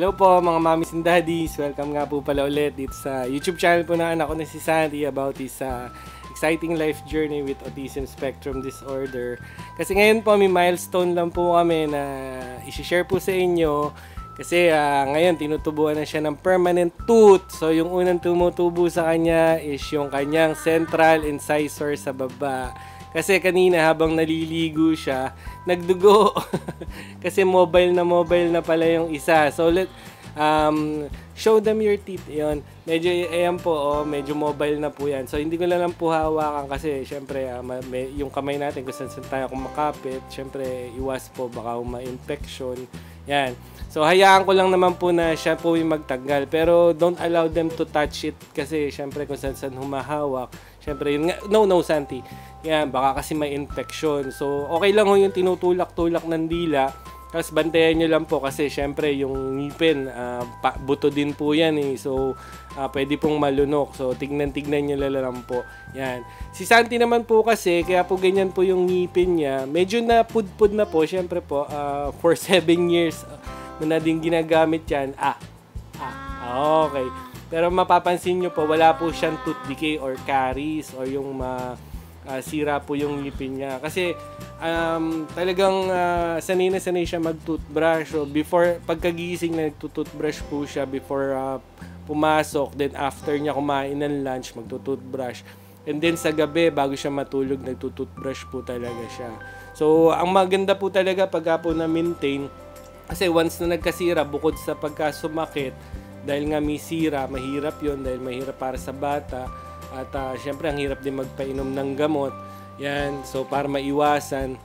Hello po mga mommies and daddies. Welcome nga po pala ulit dito sa YouTube channel po na anak ko na si Sandy about his uh, exciting life journey with autism spectrum disorder. Kasi ngayon po may milestone lang po kami na i-share po sa inyo kasi uh, ngayon tinutubuan na siya ng permanent tooth. So yung unang tumutubo sa kanya is yung kanyang central incisor sa baba. Kasi kanina habang naliligo siya, nagdugo. Kasi mobile na mobile na pala yung isa. So let um, show them your teeth. Yon. Medyo ayan po, oh, medyo mobile na po yan. So hindi ko lang po hawakan kasi syempre uh, may, yung kamay natin kung saan, tayo kumakapit, syempre iwas po baka ma-infection. Yan. So hayaan ko lang naman po na siya po yung magtanggal. Pero don't allow them to touch it kasi syempre kung saan humahawak. Syempre yun nga, no no Santi yan, baka kasi may infection. So, okay lang ho yung tinutulak-tulak ng dila. Tapos bantayan nyo lang po kasi syempre yung ngipin, uh, pa, buto din po yan eh. So, uh, pwede pong malunok. So, tignan-tignan nyo lang po. Yan. Si Santi naman po kasi, kaya po ganyan po yung ngipin niya. Medyo na pudpud na po. Syempre po, uh, for 7 years uh, na din ginagamit yan. Ah, ah, okay. Pero mapapansin nyo po, wala po siyang tooth decay or caries or yung uh, uh, sira po yung ngipin niya. Kasi um, talagang uh, sanay na sanay siya mag-toothbrush. So before, pagkagising na nagtutoothbrush po siya before uh, pumasok. Then after niya kumain ng lunch, magtutoothbrush. And then sa gabi, bago siya matulog, nagtutoothbrush po talaga siya. So, ang maganda po talaga pag po na-maintain, kasi once na nagkasira, bukod sa pagkasumakit, dahil nga may sira, mahirap yon dahil mahirap para sa bata, at uh, syempre, ang hirap din magpainom ng gamot. Yan, so para maiwasan.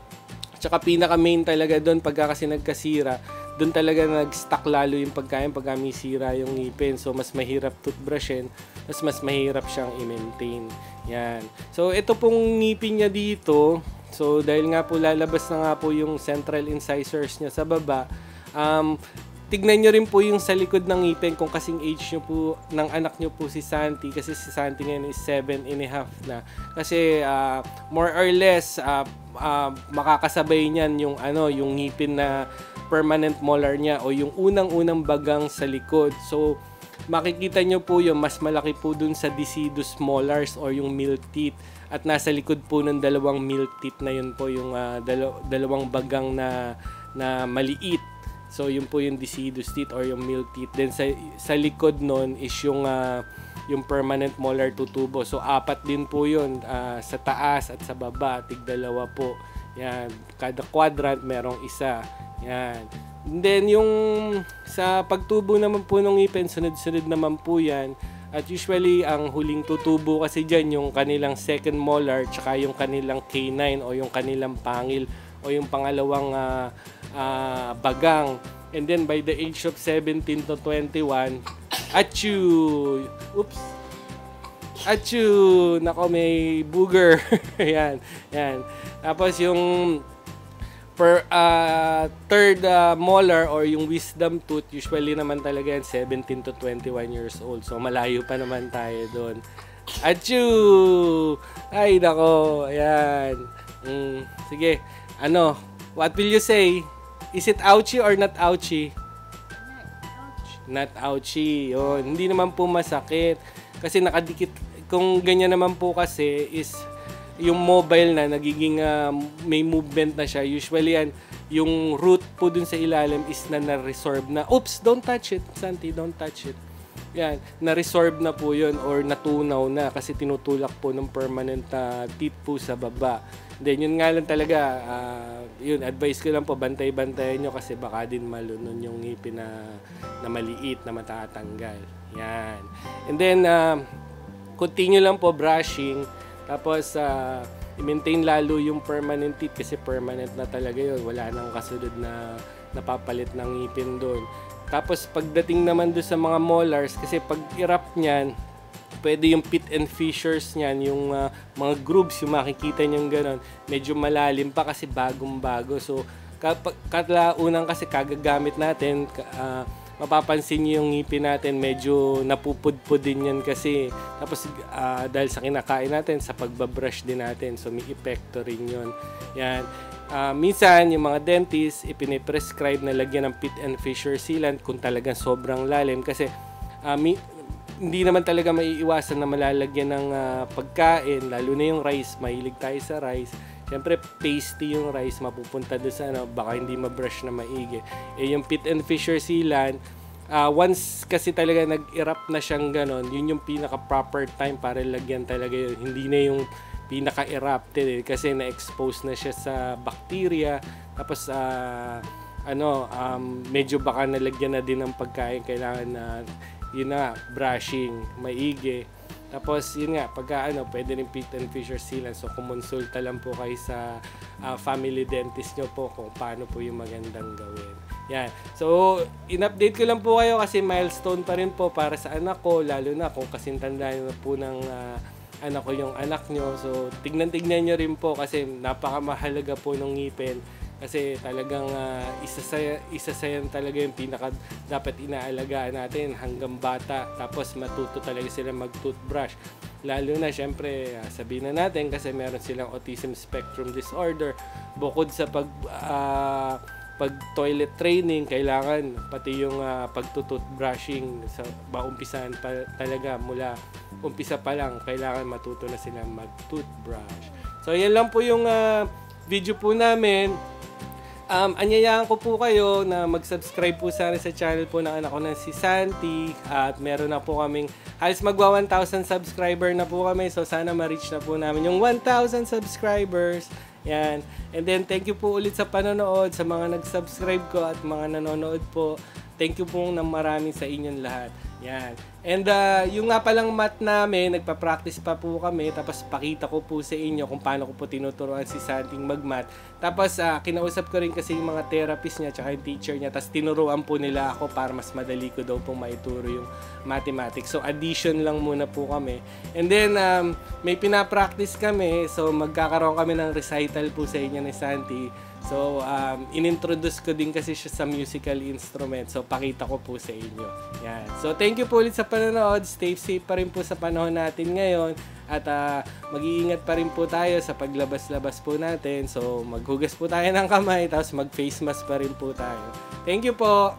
Tsaka pinaka-main talaga doon, pagka kasi nagkasira, doon talaga nag-stuck lalo yung pagkain pag may sira yung ngipin. So, mas mahirap toothbrushin, mas mas mahirap siyang i-maintain. Yan. So, ito pong ngipin niya dito, so dahil nga po lalabas na nga po yung central incisors niya sa baba, um, tignan nyo rin po yung sa likod ng ngipin kung kasing age nyo po ng anak nyo po si Santi. Kasi si Santi ngayon is 7 and a half na. Kasi uh, more or less uh, uh, makakasabay niyan yung ano yung ngipin na permanent molar niya o yung unang-unang bagang sa likod. So makikita nyo po yung mas malaki po dun sa decidus molars or yung milk teeth. At nasa likod po ng dalawang milk teeth na yun po yung uh, dalaw- dalawang bagang na na maliit So, yun po yung deciduous teeth or yung milk teeth. Then, sa, sa likod nun is yung, uh, yung permanent molar tutubo. So, apat din po yun uh, sa taas at sa baba. Tigdalawa po. Yan. Kada quadrant, merong isa. Yan. And then, yung sa pagtubo naman po ng ngipin, sunod-sunod naman po yan. At usually, ang huling tutubo kasi dyan, yung kanilang second molar, tsaka yung kanilang canine o yung kanilang pangil o yung pangalawang uh, uh, bagang. And then by the age of 17 to 21, achu! Oops! Achu! Nako, may booger. yan, yan. Tapos yung per uh, third uh, molar or yung wisdom tooth, usually naman talaga yan 17 to 21 years old. So malayo pa naman tayo doon. Achu! Ay, nako. Ayan. Mm, sige. Ano? What will you say? Is it ouchy or not ouchy? Not ouchy. Yun. Hindi naman po masakit. Kasi nakadikit. Kung ganyan naman po kasi is yung mobile na nagiging uh, may movement na siya. Usually yan, yung root po dun sa ilalim is na na-resorb na. Oops, don't touch it. Santi, don't touch it. Yan, na-resorb na po yun or natunaw na kasi tinutulak po ng permanent uh, teeth po sa baba. Then yun nga lang talaga, uh, yun, advice ko lang po, bantay-bantayan nyo kasi baka din malunon yung ngipin na, na maliit na matatanggal. Yan. And then, uh, continue lang po brushing. Tapos, uh, i-maintain lalo yung permanent teeth kasi permanent na talaga yun. Wala nang kasunod na napapalit ng ngipin doon. Tapos, pagdating naman doon sa mga molars, kasi pag irap niyan, pwede yung pit and fissures niyan, yung uh, mga grooves, yung makikita niyo ganun, medyo malalim pa kasi bagong bago. So, kapag kasi kagagamit natin, uh, mapapansin niyo yung ngipin natin, medyo napupudpud din yan kasi. Tapos ah, dahil sa kinakain natin, sa pagbabrush din natin, so may epekto rin yun. Yan. Ah, minsan, yung mga dentist, ipiniprescribe na lagyan ng pit and fissure sealant kung talagang sobrang lalim kasi ah, mi- hindi naman talaga maiiwasan na malalagyan ng ah, pagkain, lalo na yung rice, mahilig tayo sa rice. Siyempre, pasty yung rice, mapupunta doon sa ano, baka hindi ma-brush na maigi. Eh, yung pit and fissure sealant, ah, once kasi talaga nag-erupt na siyang ganon, yun yung pinaka-proper time para lagyan talaga yun. Hindi na yung pinaka-erupted eh, kasi na-expose na siya sa bacteria. Tapos, ah, ano, um, medyo baka nalagyan na din ng pagkain. Kailangan na, yun na, brushing, maigi. Tapos, yun nga, pagka ano, pwede rin pit and fissure sealant. So, kumonsulta lang po kayo sa ah, family dentist nyo po kung paano po yung magandang gawin. Yan. So, in-update ko lang po kayo kasi milestone pa rin po para sa anak ko, lalo na kung kasintanda na po ng ah, anak ko yung anak nyo. So, tignan-tignan nyo rin po kasi napakamahalaga po ng ngipin. Kasi talagang ah, isa sa isa sa yan talaga yung pinaka dapat inaalagaan natin hanggang bata. Tapos matuto talaga sila mag-toothbrush. Lalo na syempre ah, sabihin na natin kasi meron silang autism spectrum disorder. Bukod sa pag ah, pag toilet training kailangan pati yung uh, pagtututbrushing sa maumpisahan pa talaga mula umpisa pa lang kailangan matuto na sila mag toothbrush so yan lang po yung ah, video po namin Um, anyayaan ko po kayo na mag-subscribe po sana sa channel po ng anak ko na si Santi. At meron na po kaming halos magwa 1,000 subscriber na po kami. So sana ma-reach na po namin yung 1,000 subscribers. Yan. And then thank you po ulit sa panonood sa mga nag-subscribe ko at mga nanonood po. Thank you po ng marami sa inyong lahat yan. And uh, yung nga palang mat namin nagpa-practice pa po kami tapos pakita ko po sa inyo kung paano ko po tinuturuan si Santing magmat. Tapos uh, kinausap ko rin kasi yung mga therapist niya tsaka yung teacher niya tapos tinuruan po nila ako para mas madali ko daw pong maituro yung mathematics. So addition lang muna po kami. And then um, may pinapractice kami so magkakaroon kami ng recital po sa inyo ni Santi So, um, inintroduce ko din kasi siya sa musical instrument. So, pakita ko po sa inyo. Yan. So, thank you po ulit sa panonood. Stay safe pa rin po sa panahon natin ngayon. At uh, mag-iingat pa rin po tayo sa paglabas-labas po natin. So, maghugas po tayo ng kamay. Tapos mag-face mask pa rin po tayo. Thank you po.